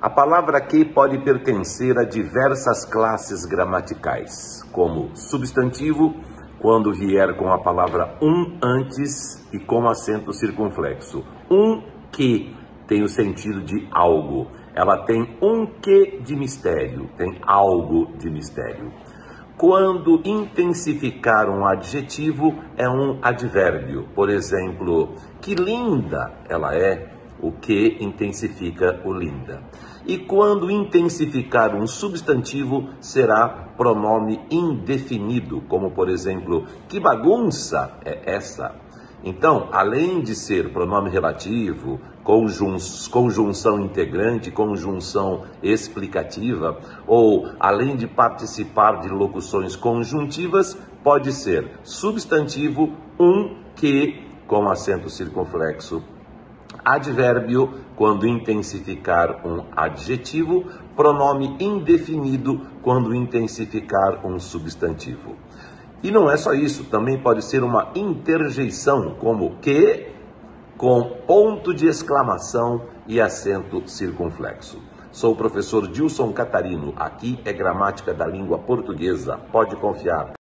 A palavra que pode pertencer a diversas classes gramaticais, como substantivo, quando vier com a palavra um antes e com acento circunflexo. Um que tem o sentido de algo. Ela tem um que de mistério, tem algo de mistério. Quando intensificar um adjetivo, é um advérbio. Por exemplo, que linda ela é, o que intensifica o linda. E quando intensificar um substantivo, será pronome indefinido, como por exemplo, que bagunça é essa? Então, além de ser pronome relativo, conjun conjunção integrante, conjunção explicativa, ou além de participar de locuções conjuntivas, pode ser substantivo, um, que, com acento circunflexo, advérbio, quando intensificar um adjetivo, pronome indefinido, quando intensificar um substantivo. E não é só isso, também pode ser uma interjeição, como que, com ponto de exclamação e acento circunflexo. Sou o professor Dilson Catarino, aqui é Gramática da Língua Portuguesa, pode confiar.